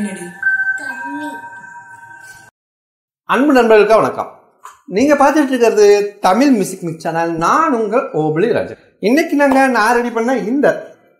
என்னடி? அன்பு நண்பர்களுக்கு வணக்கம். நீங்க பார்த்துட்டு இருக்கிறது தமிழ் மியூசிக் மிக்ஸ் சேனல். நான் உங்கள் ஓபிளி ராஜன் இன்னைக்கு நாங்க நான் ரெடி பண்ண இந்த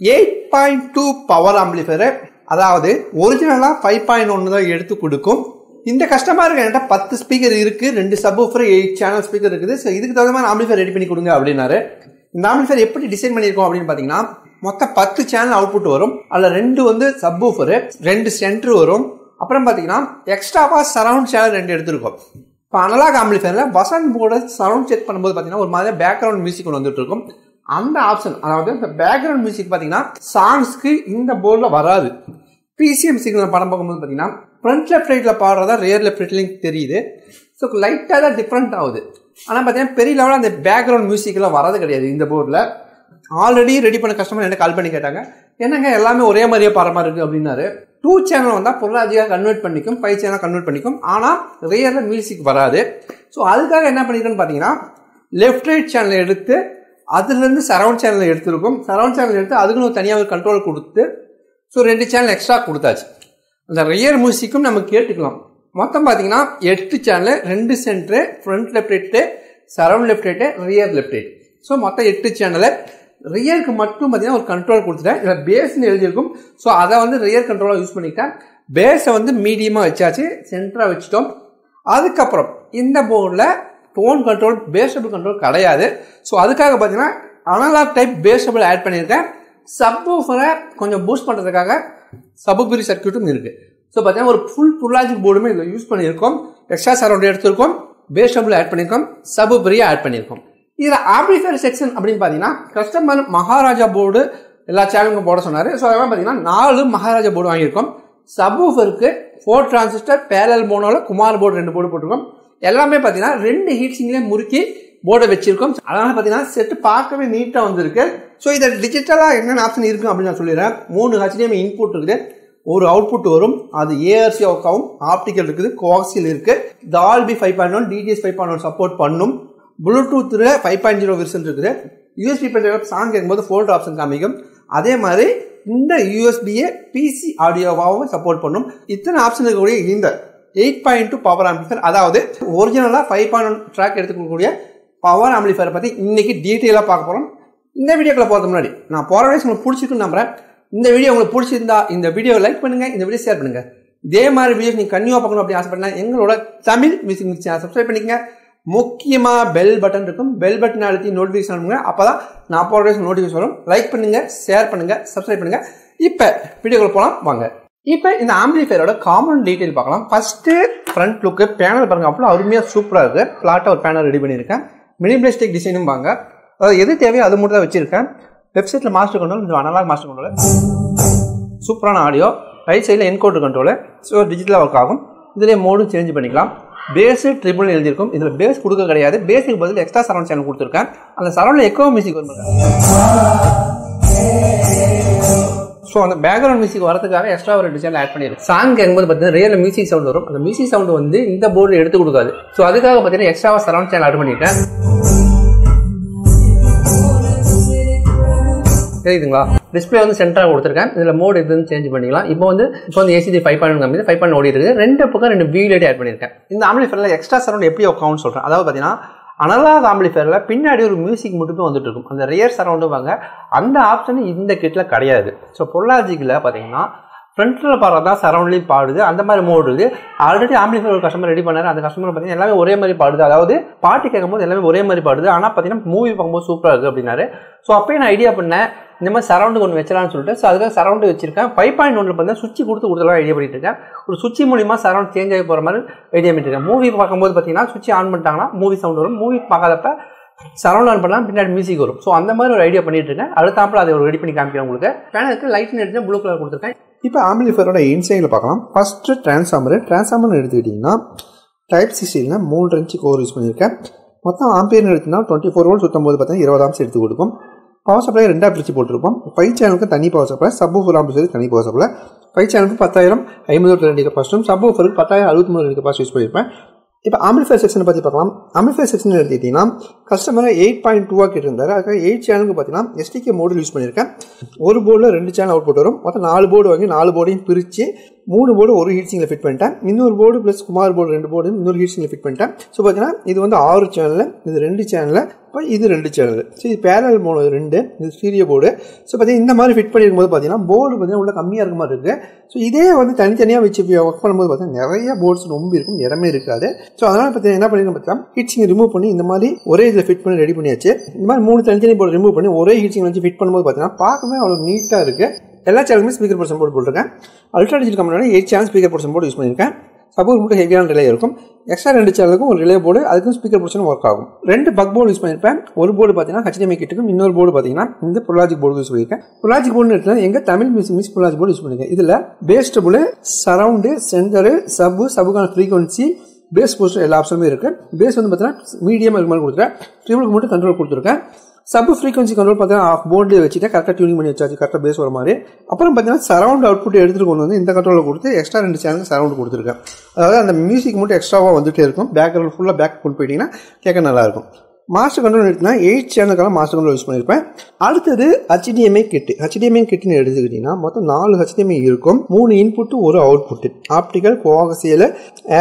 eight point two power amplifier அதாவது ஒரிஜினலா ஃபைவ் பாயிண்ட் ஒன்று தான் எடுத்து கொடுக்கும். இந்த கஸ்டமருக்கு என்கிட்ட பத்து ஸ்பீக்கர் இருக்கு ரெண்டு சப்வூஃபர் எயிட் சேனல் ஸ்பீக்கர் இருக்குது. ஸோ இதுக்கு தகுந்த மாதிரி ஆம்பிளிஃபயர் ரெடி பண்ணி கொடுங்க அப்படின்னாரு. இந்த ஆம்பிளிஃபயர் எப்படி டிசைன் பண்ணியிருக்கோம் அப்படின்னு பார்த்தீங்கன்னா மொத்தம் பத்து சேனல் அவுட்புட் வரும். அதில் ரெண்டு வந்து சப்வூஃபரு ரெண்டு சென்டர் வரும். அப்புறம் பார்த்தீங்கன்னா எக்ஸ்ட்ராவாக சரவுண்ட் சேனல் ரெண்டு எடுத்திருக்கோம். இப்போ அனலாக் ஆம்பிளிஃபயரில் வசந்த் போர்டு சரவுண்ட் செக் பண்ணும்போது பார்த்தீங்கன்னா ஒரு மாதிரி பேக்ரவுண்ட் மியூசிக் ஒன்று வந்துட்டு இருக்கும். அந்த ஆப்ஷன் அதாவது இந்த பேக்ரவுண்ட் மியூசிக் பார்த்தீங்கன்னா சாங்ஸ்க்கு இந்த போர்டில் வராது. பிசிஎம் சிக்னல் படம் பார்க்கும்போது பார்த்தீங்கன்னா ஃப்ரண்ட் லெஃப்ட் ரைட்டில் பாடுறதா ரியர் லெஃப்ட் ரைட்லையும் தெரியுது. ஸோ லைட்டாக தான் டிஃப்ரெண்ட் ஆகுது. ஆனால் பார்த்தீங்கன்னா பெரிய லெவலில் அந்த பேக்ரவுண்ட் மியூசிக்கெல்லாம் வரது கிடையாது இந்த போர்டில் ஆல்ரெடி ரெடி பண்ண கஸ்டமர் என்ன கால் பண்ணி கேட்டாங்க. என்னங்க எல்லாமே ஒரே மாதிரியே பாடுற இருக்கு இருக்குது அப்படின்னாரு. டூ சேனல் வந்தால் பொருளாதாரியாக கன்வெர்ட் பண்ணிக்கும் ஃபைவ் சேனல் கன்வெர்ட் பண்ணிக்கும். ஆனால் ரியரில் மியூசிக் வராது. ஸோ அதுக்காக என்ன பண்ணிருக்கேன்னு பார்த்தீங்கன்னா லெஃப்ட் ரைட் சேனல் எடுத்து அதுலேருந்து சரவுண்ட் சேனல் எடுத்துருக்கும். சரவுண்ட் சேனல் எடுத்து அதுக்குன்னு தனியாக ஒரு கண்ட்ரோல் கொடுத்து ஸோ ரெண்டு சேனல் எக்ஸ்ட்ரா கொடுத்தாச்சு. அந்த ரியர் மியூசிக்கும் நம்ம கேட்டுக்கலாம். மொத்தம் பார்த்தீங்கன்னா எட்டு சேனல் ரெண்டு centre front left right surround left right rear left right so மொத்தம் எட்டு சேனலு ரியருக்கு மட்டும் பார்த்தீங்கன்னா ஒரு கண்ட்ரோல் கொடுத்துட்டேன். இதில் பேஸ்னு எழுதியிருக்கும். ஸோ அதை வந்து ரியர் கண்ட்ரோலாக யூஸ் பண்ணிக்கிட்டேன். பேஸை வந்து மீடியமாக வச்சாச்சு. சென்டராக வச்சுட்டோம். அதுக்கப்புறம் இந்த போர்டில் டோன் கண்ட்ரோல் பேஸபிள் கண்ட்ரோல் கிடையாது. ஸோ அதுக்காக பார்த்தீங்கன்னா அனலாக் டைப் பேஸபிள் ஆட் பண்ணியிருக்கேன். சப்வூஃபரை கொஞ்சம் பூஸ்ட் பண்ணுறதுக்காக சபுபிரி சர்க்கியூட்டும் இருக்குது ஸோ பார்த்தீங்கன்னா ஒரு ஃபுல் புல்லாஜிக் போர்டுமே இதில் யூஸ் பண்ணியிருக்கோம். எக்ஸ்ட்ரா சரௌண்ட் எடுத்திருக்கோம். பேஸபிள் ஆட் பண்ணியிருக்கோம். சபுபிரியை ஆட் பண்ணியிருக்கோம். இதில் ஆம்பிளிஃபயர் செக்ஷன் அப்படின்னு பார்த்தீங்கன்னா கஸ்டமர் மகாராஜா போர்டு எல்லா சேனலுக்கும் போட சொன்னார். ஸோ அதெல்லாம் பார்த்தீங்கன்னா நாலு மகாராஜா போர்டு வாங்கியிருக்கோம். சப்வூஃபருக்கு ஃபோர் டிரான்சிஸ்டர் பேரல் போனோவில் குமார் போர்டு ரெண்டு போர்டு போட்டிருக்கோம். எல்லாமே பார்த்தீங்கன்னா ரெண்டு ஹீட்ஸிங்லேயே முறுக்கி போர்டை வச்சிருக்கோம். அதனால் பார்த்தீங்கன்னா செட்டு பார்க்கவே நீட்டாக வந்திருக்கு. ஸோ இதை டிஜிட்டலாக என்னென்ன ஆப்ஷன் இருக்கும் அப்படின்னு நான் சொல்லிடுறேன். மூணு ஹெச்டிஎம் இன்புட் இருக்குது. ஒரு அவுட்புட் வரும். அது ஏஆர்சி ஆப்டிக்கல் இருக்குது கோஆக்சியல் இருக்குது Dolby five point one DTS five point one support பண்ணும். ப்ளூடூத்தில் ஃபைவ் பாயிண்ட் ஜீரோ வெர்ஷன் இருக்குது யூஎஸ்பி பென் சாங் கேட்கும்போது ஃபோல்டர் ஆப்ஷன் காமிக்கும். அதே மாதிரி இந்த யூஎஸ்பியை பிசி ஆடியோவாகவும் சப்போர்ட் பண்ணும். இத்தனை ஆப்ஷன் இருக்கக்கூடிய இந்த eight point two power amplifier அதாவது ஒரிஜினலாக ஃபைவ் பாயிண்ட் ஒன் ட்ராக் எடுத்துக்கக்கூடிய பவர் ஆம்பிஃபரை பற்றி இன்னைக்கு டீட்டெயிலாக பார்க்க போகிறோம் இந்த வீடியோக்குள்ள போகிறது முன்னாடி நான் போகிற வயசு உங்களுக்கு பிடிச்சிருக்குன்னு நம்புறேன். இந்த வீடியோ உங்களுக்கு பிடிச்சிருந்தா இந்த வீடியோ லைக் பண்ணுங்கள் இந்த வீடியோ ஷேர் பண்ணுங்கள் இதே மாதிரி வீடியோஸ் நீங்கள் கன்னியூவாக பார்க்கணும் அப்படின்னு ஆசைப்பட்டேன் எங்களோட Tamil music mix channel subscribe பண்ணிக்கங்க. முக்கியமாக பெல் பட்டன் இருக்கும். பெல் பட்டன் அழுத்தி நோட்டிஃபிகேஷன் பண்ணுங்க அப்போ தான் நான் போகிற நோட்டிஃபிகேஷன் வரும். லைக் பண்ணுங்க ஷேர் பண்ணுங்க சப்ஸ்கிரைப் பண்ணுங்க. இப்போ வீடியோக்குள்ள போகலாம் வாங்க. இப்போ இந்த ஆம்பிளிஃபயரோட காமன் டீட்டெயில் பார்க்கலாம். ஃபஸ்ட்டு ஃப்ரண்ட் லுக்கு பேனல் பாருங்கள் அவ்வளோ அருமையாக சூப்பராக இருக்குது ஃப்ளாட்டாக ஒரு பேனல் ரெடி பண்ணியிருக்கேன். மினிமலிஸ்டிக் டிசைனும் பாங்க அதாவது எது தேவையோ அது மட்டும் தான் வச்சுருக்கேன் வெப்சைட்டில் மாஸ்டர் கண்ட்ரோல் இந்த அனலாக் மாஸ்டர் கண்ட்ரோல் சூப்பரான ஆடியோ ரைட் சைடில் என்கோட்ரு கண்ட்ரோலு ஸோ டிஜிட்டலாக ஒர்க் ஆகும். இதிலே மோடும் சேஞ்ச் பண்ணிக்கலாம். பேஸு ட்ரிபிள் எழுதியிருக்கும். இதில் பேஸ் கொடுக்க கிடையாது. பேஸுக்கு பதில் எக்ஸ்ட்ரா சரௌண்ட் சேனல் கொடுத்துருக்கேன். அந்த சரௌண்டில் எக்கோ மியூசிக் வரும் ஸோ அந்த பேக்ரவுண்ட் மியூசிக் வரதுக்காக எக்ஸ்ட்ரா ஒரு டிசைன் ஆட் பண்ணியிருக்கு சாங் கேட்கும்போது பார்த்தீங்கன்னா ரியல் மியூசிக் சவுண்ட் வரும். அந்த மியூசிக் சவுண்ட் வந்து இந்த போர்டில் எடுத்து கொடுக்காது. ஸோ அதுக்காக பார்த்தீங்கன்னா எக்ஸ்ட்ராவாக சரௌண்ட் சேனல் ஆட் பண்ணிட்டேன். தெரியுதுங்களா? டிஸ்பிளே வந்து சென்டராக கொடுத்துருக்கேன். இதில் மோட் இதுன்னு சேஞ்ச் பண்ணிக்கலாம். இப்போ வந்து இப்போ வந்து ஏசிஜி ஃபைவ் பாயிண்ட் கம்மி ஃபைவ் பாயிண்ட் ஓடி இருக்கு ரெண்டு பக்கம் ரெண்டு வீல் ஆட் பண்ணியிருக்கேன். இந்த ஆம்பிளிஃபயரில் எக்ஸ்ட்ரா சரௌண்ட் எப்படி உட்காவுன்னு சொல்கிறேன் அதாவது பார்த்தீங்கன்னா அனலாக் ஆம்பிளிஃபயரில் பின்னாடி ஒரு மியூசிக் மட்டுமே வந்துட்டு இருக்கும். அந்த ரியர் சரௌண்டும் வாங்க. அந்த ஆப்ஷன் இந்த கிட்டில் கிடையாது. ஸோ பொருளாஜிக்கில் பார்த்தீங்கன்னா ஃப்ரண்ட்டில் பாடுறது தான் சரௌண்ட்லேயும் பாடுது. அந்த மாதிரி மோடு இருக்குது. ஆல்ரெடி ஆம்பிளிஃபயர் ஒரு கஸ்டமர் ரெடி பண்ணார். அந்த கஸ்டமர் பார்த்தீங்கன்னா எல்லாமே ஒரே மாதிரி பாடுது. அதாவது பாட்டு கேட்கும்போது எல்லாமே ஒரே மாதிரி பாடுது. ஆனால் பார்த்தீங்கன்னா மூவி பார்க்கும்போது சூப்பராக இருக்குது அப்படின்னாரு. ஸோ அப்போயே நான் ஐடியா பண்ணேன். இந்த மாதிரி சரௌண்டு ஒன்று வச்சலாம்னு சொல்லிட்டு ஸோ அதுக்காக சரௌண்டு வச்சிருக்கேன். ஃபைவ் பாயிண்ட் ஒன்றில் பார்த்தீங்கன்னா சுவிட்ச் கொடுத்து கொடுத்துலாம் ஐடியா பண்ணிட்டு இருக்கேன் ஒரு சுவிட்ச் மூலியமாக சரௌண்ட் சேஞ்ச் ஆகி போகிற மாதிரி ஐடியா பண்ணிட்டு இருக்கேன் மூவி பார்க்கும்போது பார்த்தீங்கன்னா சுவிட்ச் ஆன் பண்ணிட்டாங்கன்னா மூவி சவுண்ட் வரும். மூவி பார்க்காதப்ப சரௌண்ட் ஆன் பண்ணலாம் பின்னாடி மியூசிக் வரும். ஸோ அந்த மாதிரி ஒரு ஐடியா பண்ணிட்டு இருக்கேன் அடுத்தாப்பில் அதை ஒரு ரெடி பண்ணி காமிக்கிறேன் உங்களுக்கு. பேனலுக்கு லைட்னு எடுத்து ப்ளூ கலர் கொடுத்துருக்கேன். இப்போ ஆம்பிளிஃபரோட இன்சைடில் பார்க்கலாம். ஃபஸ்ட்டு டிரான்ஸ்ஃபார்மர் டிரான்ஸ்ஃபார்மர் எடுத்துக்கிட்டிங்கன்னா டைப் சிக்ஸ்டியில் மூணு இன்ச்சு கோர் யூஸ் பண்ணியிருக்கேன். மொத்தம் ஆம்பியர்னு எடுத்தினா டுவெண்ட்டி ஃபோர் வோல்ட் சுத்தம் போது பார்த்தீங்கன்னா இருபது ஆம்ஸ் எடுத்து கொடுக்கும். பவர் சப்ளை ரெண்டாக பிரித்து போட்டிருப்போம். ஃபைவ் சேனலுக்கு தனி power supply sub full ampere தனி பவர் சப்ளை ஃபைவ் சேனலுக்கு பத்தாயிரம் ஐம்பது ரெண்டு கெப்பாசிட்டும் சப்பு ஃபருக்கு பத்தாயிரம் அறுபத்தி மூணு ரெண்டு கெப்பாசிட்டி யூஸ் பண்ணியிருப்பேன் இப்போ ஆம்பிளிஃபயர் செக்ஷனை பற்றி பார்க்கலாம். ஆம்பிளிஃபயர் செக்ஷன் எடுத்துக்கிட்டிங்கன்னா கஸ்டமரை எயிட் பாயிண்ட் டூவாக கேட்டிருந்தாரு. அதுக்காக எயிட் சேனலுக்கு பார்த்தீங்கன்னா எஸ்டிகே மோடில் யூஸ் பண்ணியிருக்கேன் ஒரு போர்டில் ரெண்டு சேனல் அவுட் போட்டு வரும். மொத்தம் நாலு போர்டு வாங்கி நாலு போர்டையும் பிரித்து மூணு போர்டு ஒரு ஹீட்ஸிங்கில் ஃபிட் பண்ணிட்டேன். இன்னொரு போர்டு ப்ளஸ் குமார் போர்டு ரெண்டு போர்டு இன்னொரு ஹீட்ஸிங்கில் ஃபிட் பண்ணிட்டேன். ஸோ பார்த்தீங்கன்னா இது வந்து ஆறு சேனலில் இது ரெண்டு சேனலில் இப்போ இது ரெண்டு சேனல். ஸோ இது பேரல் போர்டு ரெண்டு இது சீரிய போர்டு ஸோ பார்த்தீங்கன்னா இந்த மாதிரி ஃபிட் பண்ணியிருக்கும் போது பார்த்தீங்கன்னா போர்டு பார்த்தீங்கன்னா உள்ள கம்மியாக இருக்க மாதிரி இருக்குது ஸோ இதே வந்து தனித்தனியாக வச்சு ஒர்க் பண்ணும்போது பார்த்தீங்கன்னா நிறைய போர்ட்ஸ் ரொம்ப இருக்கும் இடமே இருக்காது. ஸோ அதனால் பார்த்தீங்கன்னா என்ன பண்ணிருக்கோம் பார்த்தீங்கன்னா ஹீட்ஸிங் ரிமூவ் பண்ணி இந்த மாதிரி ஒரே இதில் ஃபிட் பண்ணி ரெடி பண்ணியாச்சு. இந்த மாதிரி மூணு தனித்தனி போர்டு ரிமூவ் பண்ணி ஒரே ஹீட்ஸிங் வச்சு ஃபிட் பண்ணும்போது பார்த்தீங்கன்னா பார்க்கவே அவ்வளோ நீட்டாக இருக்குது எல்லா சேனலுமே ஸ்பீக்கர் பர்சன் போர்டு போட்டிருக்கேன். அல்ட்ரா டிஜிட்டல் கம்பெனியோட eight channel speaker person board use பண்ணியிருக்கேன். சப்போஸ் மட்டும் ஹெவியான ரிலே இருக்கும். எக்ஸ்ட்ரா ரெண்டு சேனலுக்கும் ஒரு ரிலே போர்டு அதுக்கும் ஸ்பீக்கர் போர்ஷன் ஒர்க் ஆகும். ரெண்டு பக் போர்டு யூஸ் பண்ணியிருப்பேன் ஒரு போர்டு பார்த்தீங்கன்னா ஹச்டிஎம்ஐ கிட்டுக்கும் இன்னொரு போர்டு பார்த்தீங்கன்னா இந்த புலாஜிக் போர்டு யூஸ் பண்ணியிருக்கேன் புலாஜிக் போர்டு எடுத்தா எங்க Tamil music mix Pro Logic board use பண்ணியிருக்கேன் இதில் பேஸ் டபுள் சரவுண்டு சென்டரு சப்பு சபுக்கான ஃப்ரீக்வன்சி பேஸ் போஸ்டர் எல்லா ஆப்ஷனுமே இருக்கு. பேஸ் வந்து பார்த்தீங்கன்னா மீடியம் இது மாதிரி கொடுத்துருக்கேன் ட்ரிபிளுக்கு மட்டும் கண்ட்ரோல் கொடுத்துருக்கேன். சப் ஃப்ரீக்வன்சி கண்ட்ரோல் பார்த்தீங்கன்னா ஆஃப் போர்டு வச்சுட்டு கரெக்டாக டியூனிங் பண்ணி வச்சாச்சு கரெக்டாக பேஸ் வர மாதிரி. அப்புறம் பார்த்தீங்கன்னா சரவுண்ட் அவுட்புட் எடுத்துகிட்டு கொண்டு வந்து இந்த கண்ட்ரோலில் கொடுத்து எக்ஸ்ட்ரா ரெண்டு சேனலுக்கு சரவுண்ட் கொடுத்துருக்கேன். அதாவது அந்த மியூசிக் மட்டும் எக்ஸ்ட்ராவாக வந்துட்டே இருக்கும். பேக்ரவுண்ட் ஃபுல்லாக பேக் கொண்டு போயிட்டீங்கன்னா கேட்க நல்லாயிருக்கும் மாஸ்டர் கண்ட்ரோல் எடுத்தினா எயிட் சேனலுக்கான மாஸ்டர் கண்ட்ரோல் யூஸ் பண்ணியிருப்பேன் அடுத்தது ஹச்டிஎம்ஐ கிட்டு ஹச்டிஎம்ஐ கிட்டுன்னு எடுத்துக்கிட்டிங்கன்னா மொத்தம் நாலு ஹெச்டிஎம்ஐ இருக்கும். மூணு இன்புட்டு ஒரு அவுட்புட்டு ஆப்டிக்கல் கோவாகசியில்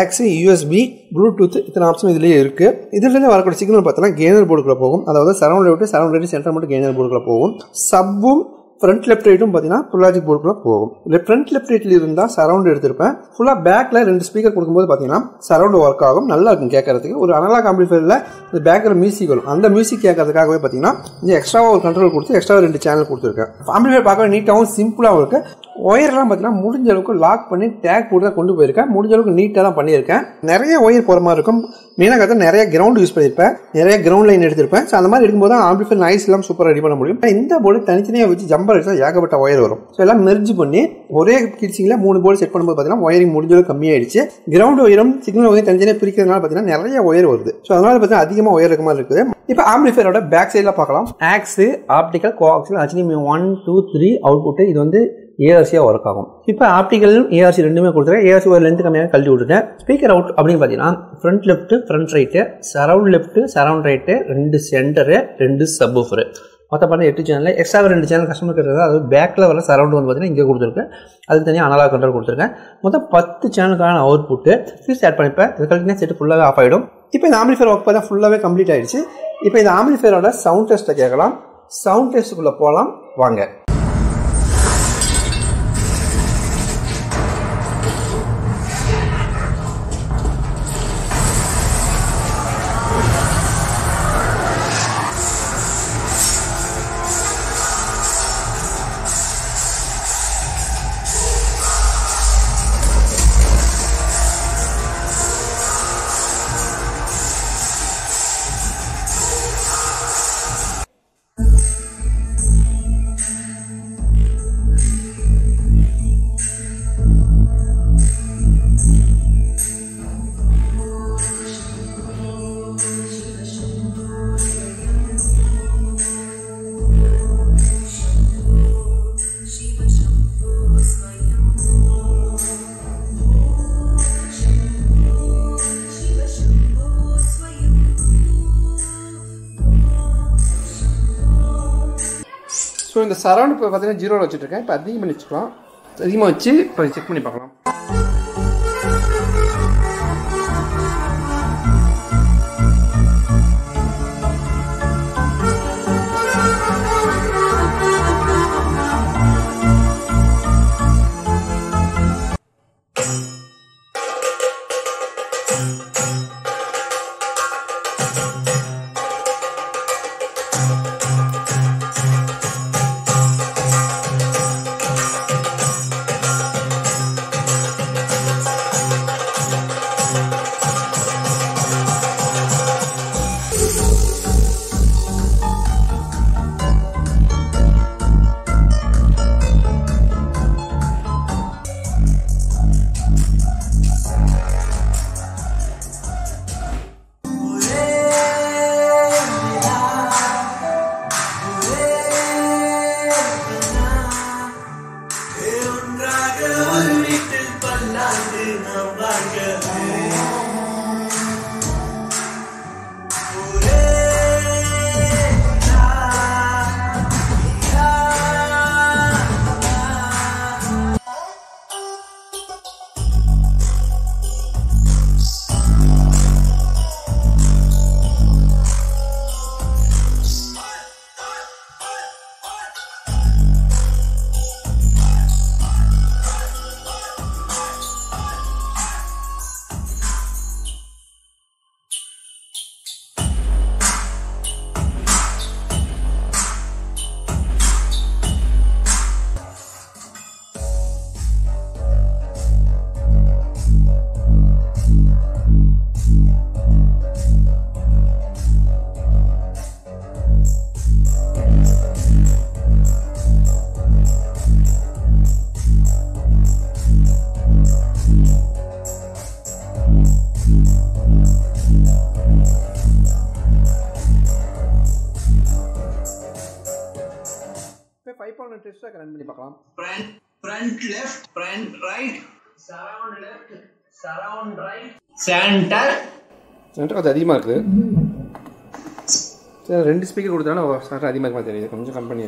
ஆக்ஸி யூஎஸ்பி ப்ளூடூத் இத்தனை ஆப்ஷன் இதுலேயே இருக்குது இதுலேருந்து வரக்கூடிய சிக்னல் பார்த்தோன்னா கேனர் போர்டுக்குள்ளே போகும். அதாவது சரௌண்ட் விட்டு சரௌண்ட் விட்டு சென்டர் மட்டும் கேனர் போர்டுக்குள்ளே போகும். சப்பும் ஃப்ரண்ட் லெஃப்ட் ரைட்டும் பார்த்தீங்கன்னா லாஜிக் போர்டுக்குள்ள போகும். இல்லை ஃப்ரண்ட் லெஃப்ட் ரைட்டில் இருந்தால் சரௌண்ட் எடுத்திருப்பேன். ஃபுல்லாக பேக்கில் ரெண்டு ஸ்பீக்கர் கொடுக்கும்போது பார்த்தீங்கன்னா சரௌண்ட் ஒர்க் ஆகும். நல்லா இருக்கும் கேட்கறதுக்கு ஒரு அனலாக் ஆம்பிளிஃபையரில் இந்த பேக்கில் மியூசிக் வரும். அந்த மியூசிக் கேட்கறதுக்காகவே பார்த்தீங்கன்னா இங்கே எக்ஸ்ட்ராவாக ஒரு கண்ட்ரோல் கொடுத்து எக்ஸ்ட்ரா ரெண்டு சேனல் கொடுத்துருக்கேன். ஆம்பிளிஃபையர் பார்க்க நீட்டாகவும் சிம்பிளாகவும் இருக்குது ஒயர்லாம் பார்த்தீங்கன்னா முடிஞ்ச அளவுக்கு லாக் பண்ணி டேக் போட்டு தான் கொண்டு போயிருக்கேன். முடிஞ்ச அளவுக்கு நீட்டாக தான் பண்ணியிருக்கேன். நிறைய ஒயர் போகிற மாதிரி இருக்கும். மெயினாக கதை நிறைய கிரவுண்ட் யூஸ் பண்ணியிருப்பேன். நிறைய கிரவுண்ட் லைன் எடுத்திருப்பேன். ஸோ அந்த மாதிரி எடுக்கும்போது தான் ஆம்பிளிஃபையர் நாய்ஸ் எல்லாம் சூப்பராக ரெடி பண்ண முடியும். இந்த போர்டு தனித்தனியாக வச்சு ஜம்பர் அடிச்சா ஏகப்பட்ட ஒயர் வரும். ஸோ எல்லாம் மெர்ஜ் பண்ணி ஒரே கிட்சிங்கில் மூணு போர்டு செட் பண்ணும்போது பார்த்தீங்கன்னா ஒயரிங் முடிஞ்ச அளவுக்கு கம்மியாயிடுச்சு. கிரவுண்ட் ஒயரும் சிக்னல் ஒயரும் தனித்தனியாக பிரிக்கிறதுனால பார்த்தீங்கன்னா நிறைய ஒயர் வருது. ஸோ அதனால பார்த்தீங்கன்னா அதிகமாக ஒயர் இருக்க மாதிரி இருக்குது. இப்போ ஆம்பிளிஃபையரோட பேக் சைடில் பார்க்கலாம். Aux optical coaxial HDMI one two three output இது வந்து ஏஆர்சியாக ஒர்க் ஆகும். இப்போ ஆப்டிக்கல் ஏஆர்சி ரெண்டுமே கொடுத்துருக்கேன். ஏஆர்சி ஒரு லென்த் கம்மியாக கழட்டி விட்டுட்டேன். ஸ்பீக்கர் அவுட் அப்படின்னு பார்த்தீங்கன்னா front left front right surround left surround right ரெண்டு சென்டரு ரெண்டு சப்ஃபரு மொத்தம் பண்ண எட்டு சேனல் எக்ஸ்ட்ரா ரெண்டு சேனல் கஸ்டமர் கேட்டது அது பேக்கில் வர சரௌண்ட் வந்து பார்த்தீங்கன்னா இங்கே கொடுத்துருக்கேன். அதுக்கு தனியாக அனலாக் கண்ட்ரோல் கொடுத்துருக்கேன். மொத்தம் பத்து சேனலுக்கான அவுட் புட்டு ஃபீஸ் ஆட் பண்ணிப்பேன் இது கழிச்சு செட்டு ஃபுல்லாகவே ஆஃப் ஆகிடும் இப்போ இந்த ஆம்பிளிஃபயர் ஒர்க் பார்த்தா ஃபுல்லாகவே கம்ப்ளீட் ஆகிடுச்சு இப்போ இந்த ஆம்பிளிஃபயரோட சவுண்ட் டெஸ்ட்டை கேட்கலாம். சவுண்ட் டெஸ்ட்டுக்குள்ளே போகலாம் வாங்க. ஸோ இந்த சரௌண்ட் இப்போ பார்த்தீங்கன்னா ஜீரோவில் வச்சுட்ருக்கேன் இப்போ அதிகம் பண்ணி வச்சுக்கலாம். அதிகமாக வச்சு இப்போ செக் பண்ணி பார்க்கலாம். டெஸ்ட்டாக ரன் பண்ணி பார்க்கலாம். Front front left front right. Surround left surround right. Center. Centre கொஞ்சம் அதிகமாக இருக்குது. சரி ரெண்டு ஸ்பீக்கர் கொடுத்தாலும் சென்டர் அதிகமாக இருக்குமா தெரியுது கொஞ்சம் கம்மி பண்ணி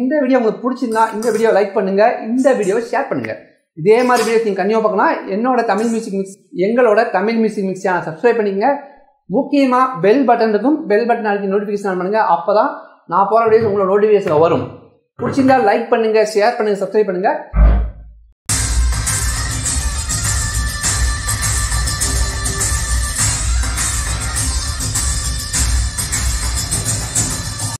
இந்த வீடியோ உங்களுக்கு பிடிச்சிருந்தா இந்த வீடியோ லைக் பண்ணுங்க இந்த வீடியோவை ஷேர் பண்ணுங்க. இதே மாதிரி வீடியோஸ் நீங்கள் கண்டிப்பாக பார்க்கலாம் என்னோட தமிழ் மியூசிக் மிக்ஸ் எங்களோட Tamil music mix channel subscribe பண்ணிக்கங்க. முக்கியமாக பெல் பட்டன் இருக்கும் பெல் பட்டன் அழுத்தி நோட்டிஃபிகேஷன் பண்ணுங்க. அப்போ தான் நான் போகிற வீடியோஸ் உங்களோட நோட்டிஃபிகேஷன் வரும். பிடிச்சிருந்தா லைக் பண்ணுங்க ஷேர் பண்ணுங்க சப்ஸ்கிரைப் பண்ணுங்க.